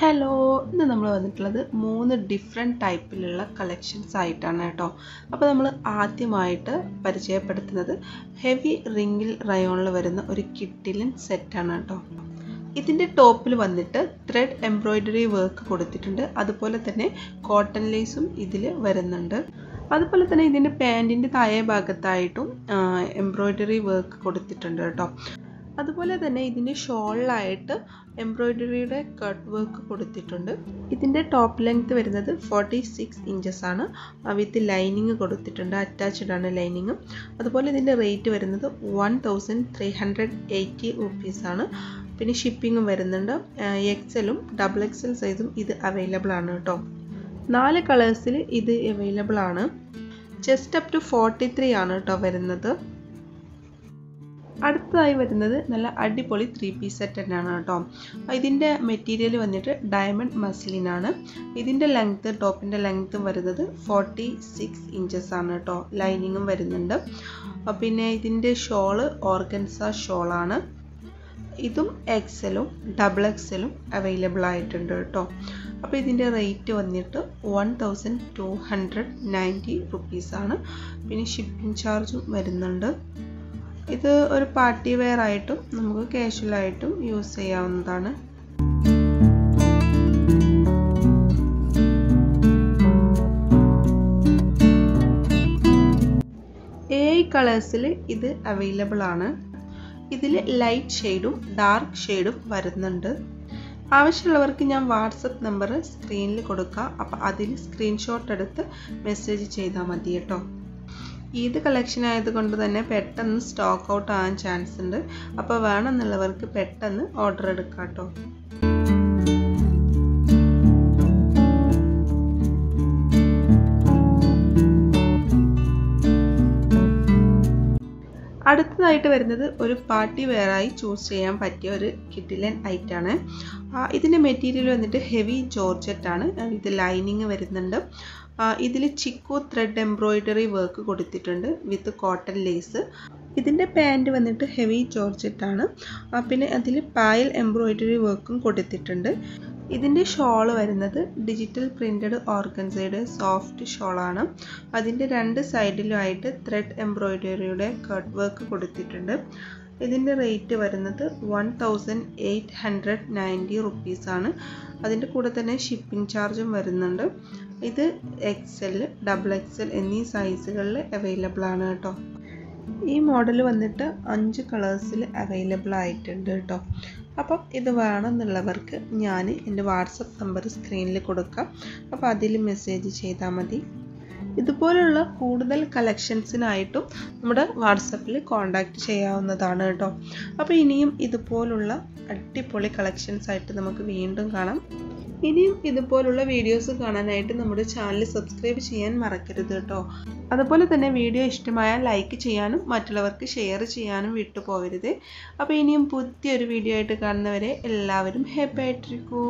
Hello ഇന്ന് നമ്മൾ വന്നിട്ടുള്ളത് മൂന്ന് ഡിഫറെന്റ് ടൈപ്പിലുള്ള കളക്ഷൻസ് ആയിട്ടാണ് കേട്ടോ. അപ്പോൾ നമ്മൾ ആദ്യമായിട്ട് പരിചയപ്പെടുത്തുന്നത് ഹെവി റിംഗിൽ റയോണിൽ വരുന്ന ഒരു കിട്ടിലിൻ സെറ്റാണ് കേട്ടോ. ഇതിന്റെ ടോപ്പിൽ വന്നിട്ട് ത്രെഡ് എംബ്രോയ്ഡറി വർക്ക് കൊടുത്തിട്ടുണ്ട്. അതുപോലെ തന്നെ കോട്ടൺ ലേസും ഇതിൽ വരുന്നുണ്ട്. അതുപോലെ തന്നെ ഇതിന്റെ പാന്റിന്റെ താഴെ ഭാഗത്തായിട്ടും എംബ്രോയ്ഡറി വർക്ക് കൊടുത്തിട്ടുണ്ട് കേട്ടോ. അതുപോലെ തന്നെ ഇതിന്റെ ഷോളിലായിട്ട് എംബ്രോയ്ഡറിയുടെ കട്ട് വർക്ക് കൊടുത്തിട്ടുണ്ട്. ഇതിന്റെ ടോപ്പ് ലെങ്ത് വരുന്നത് ഫോർട്ടി സിക്സ് ഇഞ്ചസ് ആണ്. വിത്ത് ലൈനിങ് കൊടുത്തിട്ടുണ്ട്. അറ്റാച്ച്ഡ് ആണ് ലൈനിങ് അതുപോലെ ഇതിന്റെ റേറ്റ് വരുന്നത് one thousand three hundred eighty റുപ്പീസാണ് പിന്നെ ഷിപ്പിങ്ങും വരുന്നുണ്ട്. എക്സലും ഡബിൾ എക്സൽ സൈസും ഇത് അവൈലബിൾ ആണ് കേട്ടോ. നാല് കളേഴ്സിൽ ഇത് അവൈലബിൾ ആണ്. Just up to forty three ആണ് കേട്ടോ വരുന്നത്. അടുത്തതായി വരുന്നത് നല്ല അടിപൊളി ത്രീ പീസ് സെറ്റ് തന്നെയാണ് കേട്ടോ. ഇതിന്റെ മെറ്റീരിയൽ വന്നിട്ട് ഡയമണ്ട് മസ്ലിനാണ് ഇതിന്റെ ലെങ്ത്ത് ടോപ്പിന്റെ ലെങ്ത്തും വരുന്നത് ഫോർട്ടി സിക്സ് ഇഞ്ചസ് ആണ് കേട്ടോ. ലൈനിങ്ങും വരുന്നുണ്ട്. പിന്നെ ഇതിന്റെ ഷോൾ ഓർഗൻസ ഷോളാണ് ഇതും എക്സലും ഡബിൾ എക്സലും അവൈലബിൾ ആയിട്ടുണ്ട് കേട്ടോ. അപ്പോൾ ഇതിന്റെ റേറ്റ് വന്നിട്ട് one thousand two hundred ninety റുപ്പീസാണ് പിന്നെ ഷിപ്പിംഗ് ചാർജും വരുന്നുണ്ട്. ഇത് ഒരു പാർട്ടി വെയർ ആയിട്ടും നമുക്ക് കാഷ്വലായിട്ടും യൂസ് ചെയ്യാവുന്നതാണ്. ഏഴ് കളേഴ്സിൽ ഇത് അവൈലബിൾ ആണ്. ഇതിൽ ലൈറ്റ് ഷെയ്ഡും ഡാർക്ക് ഷെയ്ഡും വരുന്നുണ്ട്. ആവശ്യമുള്ളവർക്ക് ഞാൻ വാട്സപ്പ് നമ്പർ സ്ക്രീനിൽ കൊടുക്കാം. അപ്പോൾ അതിൽ സ്ക്രീൻഷോട്ട് എടുത്ത് മെസ്സേജ് ചെയ്താൽ മതി കേട്ടോ. ഈദ് കളക്ഷൻ ആയതുകൊണ്ട് തന്നെ പെട്ടെന്ന് സ്റ്റോക്ക് ഔട്ട് ആകാൻ ചാൻസ് ഉണ്ട്. അപ്പോൾ വേണമെന്നുള്ളവർക്ക് പെട്ടെന്ന് ഓർഡർ എടുക്കാം കേട്ടോ അടുത്തതായിട്ട് വരുന്നത് ഒരു പാർട്ടി വെയറായി ചൂസ് ചെയ്യാൻ പറ്റിയ ഒരു കിഡിലൻ ഐറ്റാണ് ഇതിന്റെ മെറ്റീരിയൽ വന്നിട്ട് ഹെവി ജോർജറ്റ് ആണ്. ഇത് ലൈനിങ് വരുന്നുണ്ട്. ഇതിൽ ചിക്കു ത്രെഡ് എംബ്രോയിഡറി വർക്ക് കൊടുത്തിട്ടുണ്ട് വിത്ത് കോട്ടൺ ലേസ് ഇതിന്റെ പാന്റ് വന്നിട്ട് ഹെവി ജോർജറ്റ് ആണ്. പിന്നെ അതിൽ പായൽ എംബ്രോയിഡറി വർക്കും കൊടുത്തിട്ടുണ്ട്. ഇതിന്റെ ഷോൾ വരുന്നത് ഡിജിറ്റൽ പ്രിന്റഡ് ഓർഗൻസയുടെ സോഫ്റ്റ് ഷോളാണ്. അതിന്റെ രണ്ട് സൈഡിലുമായിട്ട് ത്രെഡ് എംബ്രോയ്ഡറിയുടെ കട്ട് വർക്ക് കൊടുത്തിട്ടുണ്ട്. ഇതിന്റെ റേറ്റ് വരുന്നത് one thousand eight hundred ninety റുപ്പീസാണ്. അതിന്റെ കൂടെ തന്നെ ഷിപ്പിംഗ് ചാർജും വരുന്നുണ്ട്. ഇത് എക്സൽ ഡബിൾ എക്സൽ എന്നീ സൈസുകളിൽ അവൈലബിൾ ആണ് കേട്ടോ. ഈ മോഡൽ വന്നിട്ട് അഞ്ച് കളേഴ്സിൽ അവൈലബിൾ ആയിട്ടുണ്ട് കേട്ടോ. അപ്പം ഇത് വേണമെന്നുള്ളവർക്ക് ഞാൻ എന്റെ വാട്സപ്പ് നമ്പർ സ്ക്രീനിൽ കൊടുക്കാം. അപ്പോൾ അതിൽ മെസ്സേജ് ചെയ്താൽ മതി. ഇതുപോലുള്ള കൂടുതൽ കളക്ഷൻസിനായിട്ടും നമ്മുടെ വാട്സപ്പിൽ കോണ്ടാക്ട് ചെയ്യാവുന്നതാണ് കേട്ടോ. അപ്പോൾ ഇനിയും ഇതുപോലുള്ള അടിപൊളി കളക്ഷൻസ് ആയിട്ട് നമുക്ക് വീണ്ടും കാണാം. ഇനിയും ഇതുപോലുള്ള വീഡിയോസ് കാണാനായിട്ട് നമ്മുടെ ചാനൽ സബ്സ്ക്രൈബ് ചെയ്യാൻ മറക്കരുത് കേട്ടോ. അതുപോലെ തന്നെ വീഡിയോ ഇഷ്ടമായ ലൈക്ക് ചെയ്യാനും മറ്റുള്ളവർക്ക് ഷെയർ ചെയ്യാനും വിട്ടുപോകരുത്. അപ്പോൾ ഇനിയും പുതിയൊരു വീഡിയോ ആയിട്ട് കാണുന്നവരെ എല്ലാവരും ഹാപ്പി ആയിട്ടിരിക്കൂ.